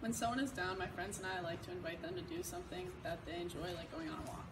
When someone is down, my friends and I like to invite them to do something that they enjoy, like going on a walk.